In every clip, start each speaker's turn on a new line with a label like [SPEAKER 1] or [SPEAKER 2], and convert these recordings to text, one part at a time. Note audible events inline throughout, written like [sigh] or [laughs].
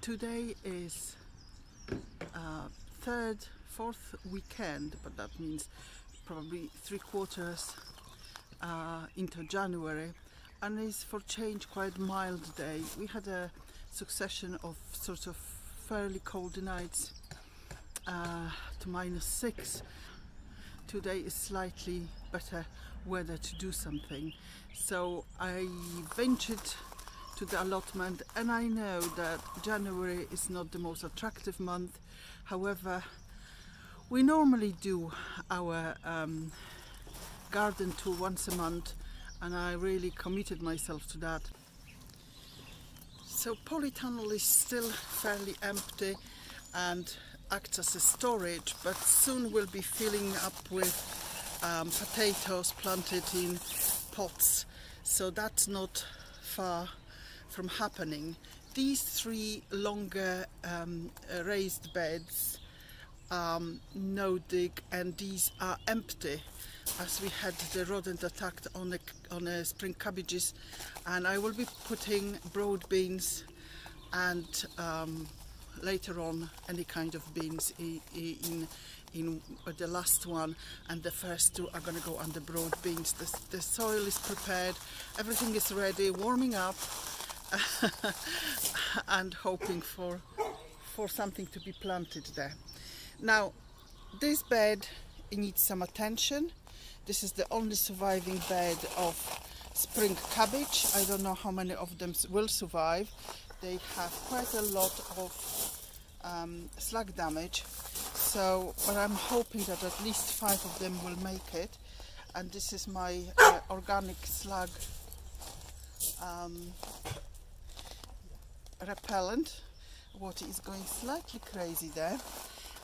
[SPEAKER 1] Today is uh, third, fourth weekend, but that means probably three quarters uh, into January, and it's for change quite mild day. We had a succession of sort of fairly cold nights uh, to minus six. Today is slightly better weather to do something, so I ventured to the allotment and I know that January is not the most attractive month. However we normally do our um, garden tour once a month and I really committed myself to that. So polytunnel is still fairly empty and acts as a storage but soon we'll be filling up with um, potatoes planted in pots. So that's not far from happening. These three longer um, raised beds, um, no dig, and these are empty as we had the rodent attack on the on the spring cabbages and I will be putting broad beans and um, later on any kind of beans in, in, in the last one and the first two are going to go under broad beans. The, the soil is prepared, everything is ready, warming up [laughs] and hoping for for something to be planted there. Now this bed needs some attention. This is the only surviving bed of spring cabbage. I don't know how many of them will survive. They have quite a lot of um, slug damage. So, but I'm hoping that at least five of them will make it. And this is my uh, organic slug um, repellent. Water is going slightly crazy there.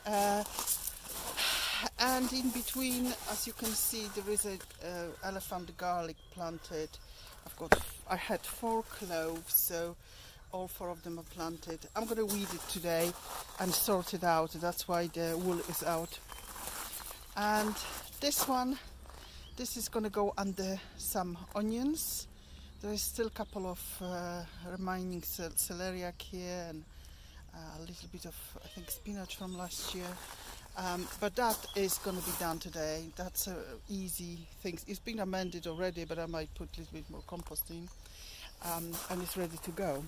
[SPEAKER 1] Uh, and in between, as you can see, there is a uh, elephant garlic planted. I've got, I had four cloves, so all four of them are planted. I'm going to weed it today and sort it out. That's why the wool is out. And this one, this is going to go under some onions there is still a couple of uh, remaining celeriac here and uh, a little bit of I think spinach from last year. Um, but that is going to be done today. That's a easy thing. It's been amended already but I might put a little bit more compost in um, and it's ready to go.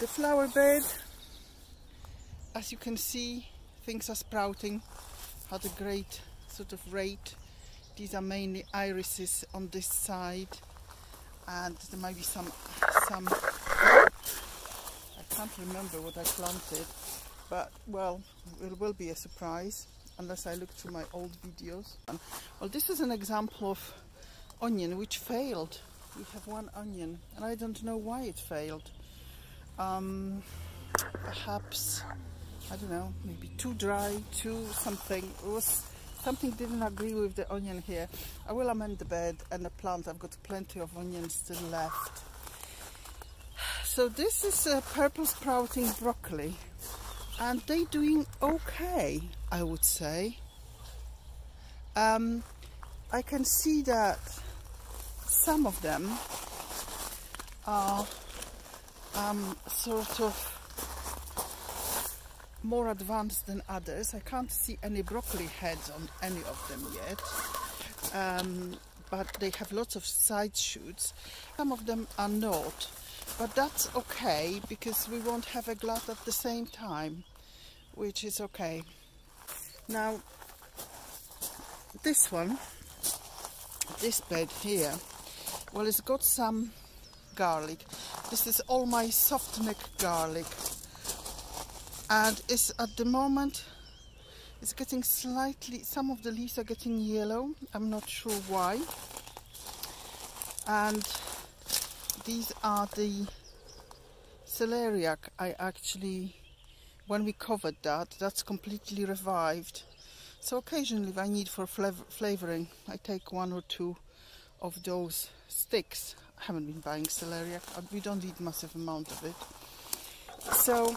[SPEAKER 1] The flower bed as you can see things are sprouting had a great sort of rate. These are mainly irises on this side and there might be some some I can't remember what I planted but well it will be a surprise unless I look through my old videos. Well this is an example of onion which failed. We have one onion and I don't know why it failed. Um, perhaps I don't know maybe too dry too something. It was something didn't agree with the onion here. I will amend the bed and the plant. I've got plenty of onions still left. So this is a purple sprouting broccoli and they are doing okay, I would say. Um, I can see that some of them are um, sort of more advanced than others. I can't see any broccoli heads on any of them yet. Um, but they have lots of side shoots. Some of them are not, but that's okay because we won't have a glut at the same time, which is okay. Now, this one, this bed here, well, it's got some garlic. This is all my soft neck garlic and it's at the moment it's getting slightly some of the leaves are getting yellow. I'm not sure why. And these are the celeriac. I actually when we covered that that's completely revived. So occasionally if I need for flav flavoring I take one or two of those sticks. I haven't been buying celeriac. Uh, we don't need massive amount of it. So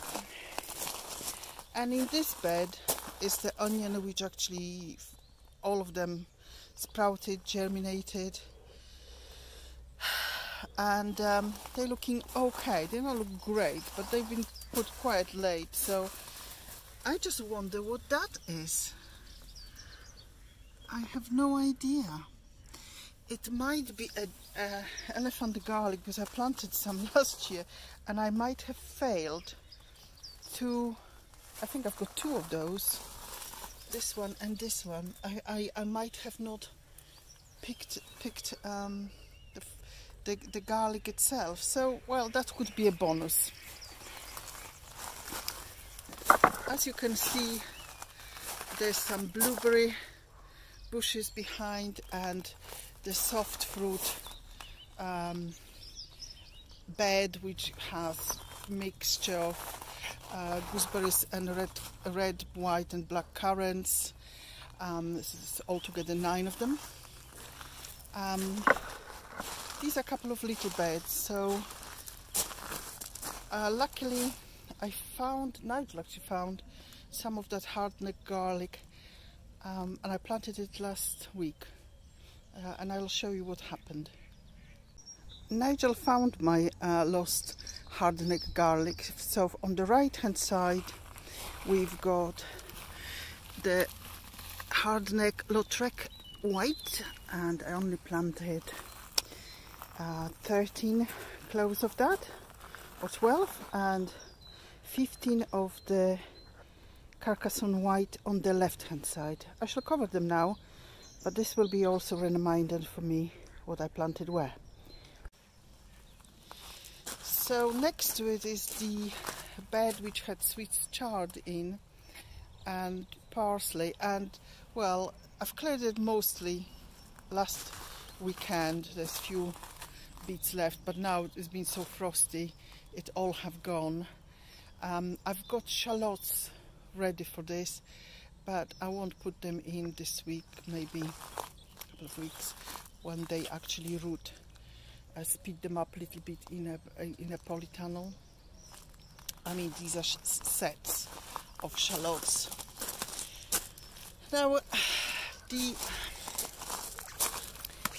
[SPEAKER 1] and in this bed is the onion which actually all of them sprouted germinated and um, they're looking okay. They don't look great, but they've been put quite late. So I just wonder what that is. I have no idea. It might be a, a elephant garlic because I planted some [laughs] last year and I might have failed to, I think I've got two of those, this one and this one. I, I, I might have not picked, picked um, the, the, the garlic itself. So, well, that could be a bonus. As you can see, there's some blueberry bushes behind and the soft fruit um, bed which has mixture of uh, gooseberries and red, red, white and black currants. Um, this is altogether nine of them. Um, these are a couple of little beds, so uh, luckily I found, Nigel actually found some of that hardneck garlic um, and I planted it last week uh, and I'll show you what happened. Nigel found my uh, lost hardneck garlic so on the right hand side we've got the hardneck Lautrec Wight and I only planted uh, 13 cloves of that or 12 and 15 of the Carcassonne Wight on the left hand side. I shall cover them now but this will be also a reminder for me what I planted where. So next to it is the bed which had sweet chard in and parsley and well I've cleared it mostly last weekend. There's few bits left but now it's been so frosty it all have gone. Um, I've got shallots ready for this but I won't put them in this week maybe a couple of weeks when they actually root I speed them up a little bit in a in a polytunnel I mean these are sets of shallots now the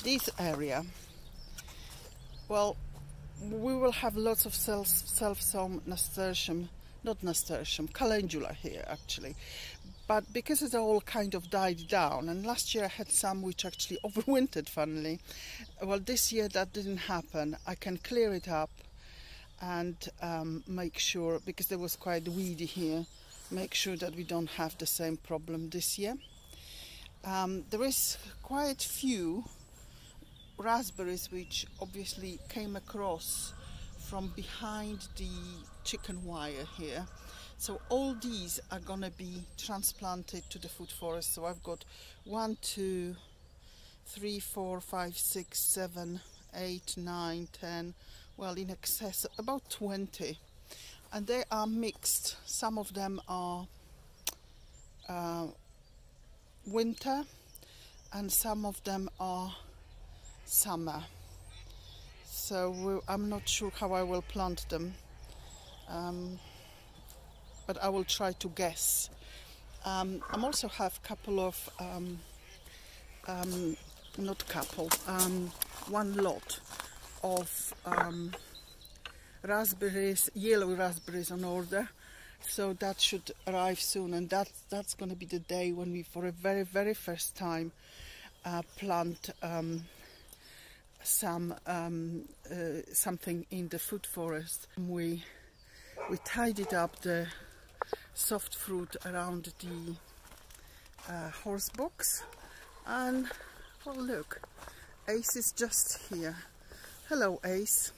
[SPEAKER 1] this area well we will have lots of self self-sown nasturtium not nasturtium, calendula here actually. But because it all kind of died down, and last year I had some which actually [laughs] overwintered, funnily. Well, this year that didn't happen. I can clear it up and um, make sure, because there was quite weedy here, make sure that we don't have the same problem this year. Um, there is quite few raspberries which obviously came across from behind the chicken wire here so all these are gonna be transplanted to the food forest. So I've got one two three four five six seven eight nine ten well in excess about 20 and they are mixed. Some of them are uh, winter and some of them are summer. So I'm not sure how I will plant them. Um, but I will try to guess um, I also have a couple of um, um not couple um, one lot of um, raspberries yellow raspberries on order so that should arrive soon and that that's going to be the day when we for a very very first time uh, plant some um, uh, something in the food forest. We we tidied up the soft fruit around the uh, horse box. And well look Ace is just here. Hello Ace.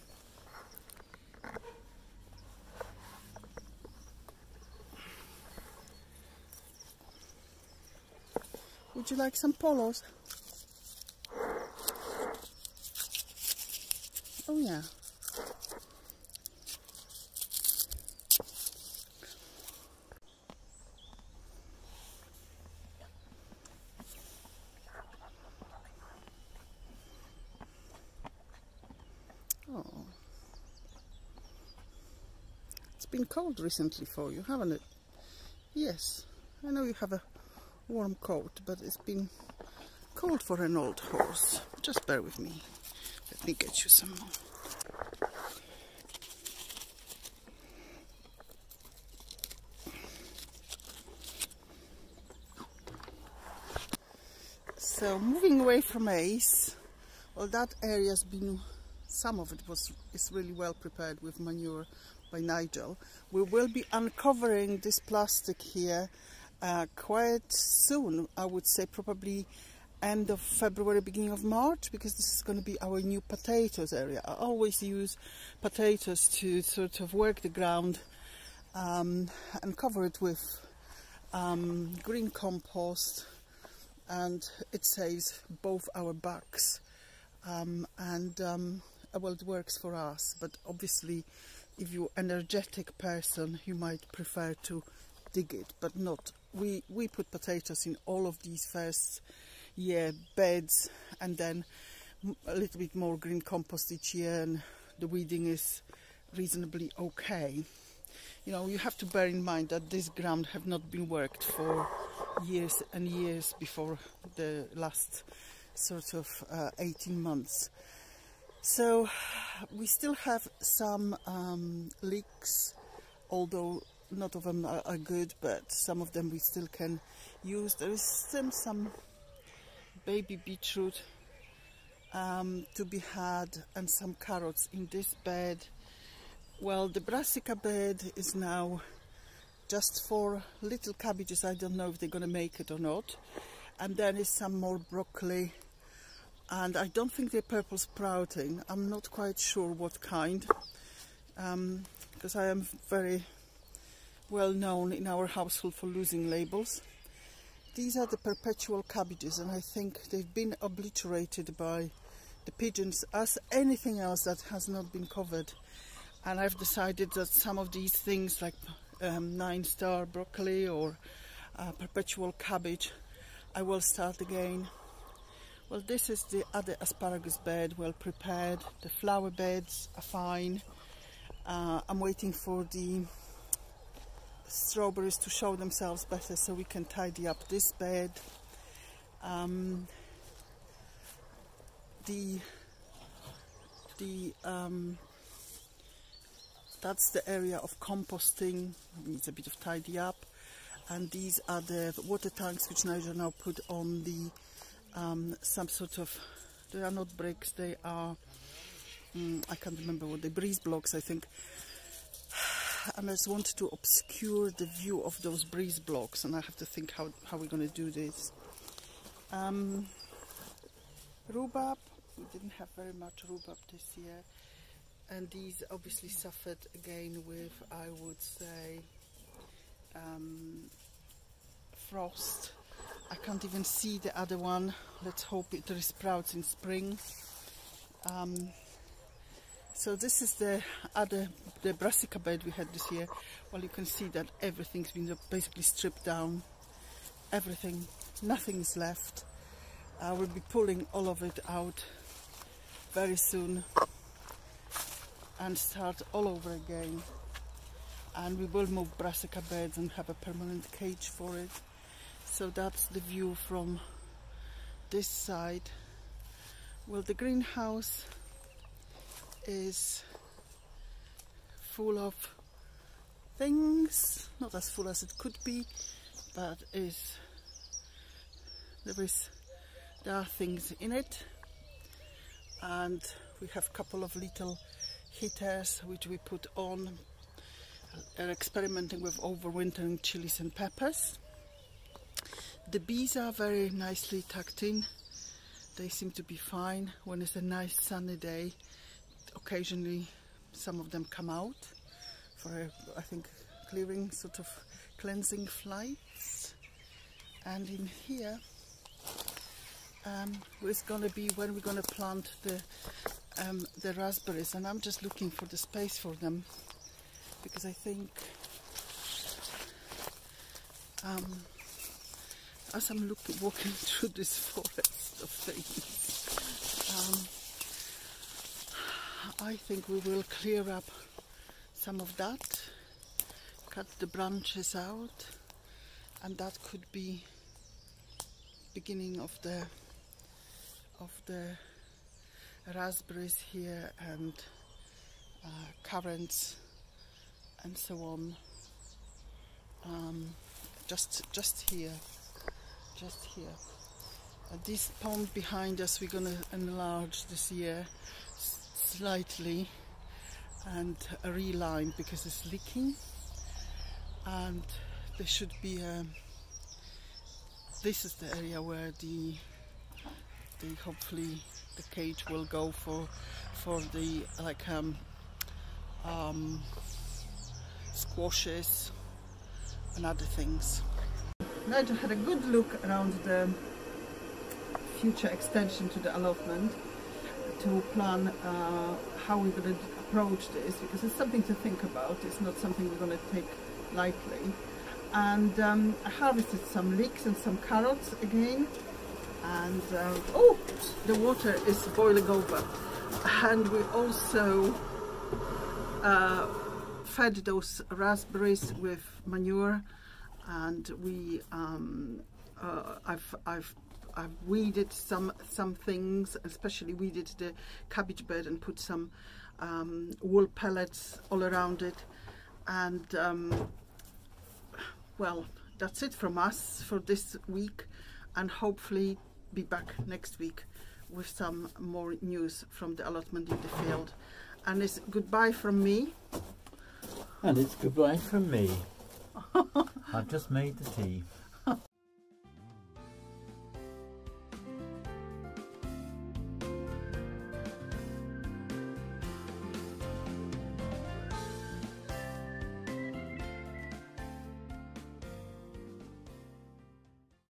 [SPEAKER 1] Would you like some polos? cold recently for you, haven't it? Yes, I know you have a warm coat, but it's been cold for an old horse. Just bear with me. Let me get you some more. So moving away from Ace, well that area's been, some of it was is really well prepared with manure, by Nigel. We will be uncovering this plastic here uh, quite soon, I would say probably end of February, beginning of March, because this is going to be our new potatoes area. I always use potatoes to sort of work the ground um, and cover it with um, green compost and it saves both our backs um, and um, well it works for us but obviously if you're energetic person you might prefer to dig it but not. We we put potatoes in all of these first year beds and then a little bit more green compost each year and the weeding is reasonably okay. You know you have to bear in mind that this ground have not been worked for years and years before the last sort of uh, 18 months so we still have some um, leeks although not of them are, are, good but some of them we still can use. There is still some baby beetroot um, to be had and some carrots in this bed. Well the brassica bed is now just for little cabbages. I don't know if they're gonna make it or not. And then is some more broccoli and I don't think they're purple sprouting I'm not quite sure what kind um, because I am very well known in our household for losing labels these are the perpetual cabbages and I think they've been obliterated by the pigeons as anything else that has not been covered. And I've decided that some of these things like um, nine star broccoli or uh, perpetual cabbage, I will start again. Well, this is the other asparagus bed, well prepared. The flower beds are fine. Uh, I'm waiting for the strawberries to show themselves better so we can tidy up this bed. Um, the the um, that's the area of composting needs a bit of tidy up and these are the water tanks which Nigel now put on the um, some sort of they are not bricks they are um, I can't remember what they breeze blocks I think [sighs] I just wanted to obscure the view of those breeze blocks and I have to think how, how we're going to do this. Um, rhubarb, we didn't have very much rhubarb this year and these obviously suffered again with I would say um, frost. I can't even see the other one. Let's hope it resprouts in spring. Um, so this is the other, the brassica bed we had this year. Well, you can see that everything's been basically stripped down. Everything, nothing is left. I will be pulling all of it out very soon and start all over again. And we will move brassica beds and have a permanent cage for it. So that's the view from this side. Well, the greenhouse is full of things, not as full as it could be, but is there is there are things in it. And we have a couple of little heaters which we put on. Are experimenting with overwintering chilies and peppers the bees are very nicely tucked in. They seem to be fine. When it's a nice sunny day occasionally some of them come out for I think clearing sort of cleansing flights. And in here um, it's going to be when we're going to plant the um, the raspberries. And I'm just looking for the space for them because I think um, as I'm looking walking [laughs] through this forest of things um, I think we will clear up some of that, cut the branches out, and that could be beginning of the of the raspberries here and uh, currants and so on. Um, just just here, just here. Uh, this pond behind us we're going to enlarge this year slightly and reline because it's leaking and there should be a um, this is the area where the the hopefully the cage will go for for the like um, um, squashes and other things. I had a good look around the future extension to the allotment to plan uh, how we're going to approach this because it's something to think about. It's not something we're going to take lightly. And um, I harvested some leeks and some carrots again. And uh, oh, the water is boiling over. And we also uh, fed those raspberries with manure and we um, uh, I've, I've I've weeded some some things, especially weeded the cabbage bed and put some um, wool pellets all around it. And um, well, that's it from us for this week, and hopefully be back next week with some more news from the allotment in the field. And it's goodbye from me.
[SPEAKER 2] And it's goodbye from me. [laughs] I've just made the tea.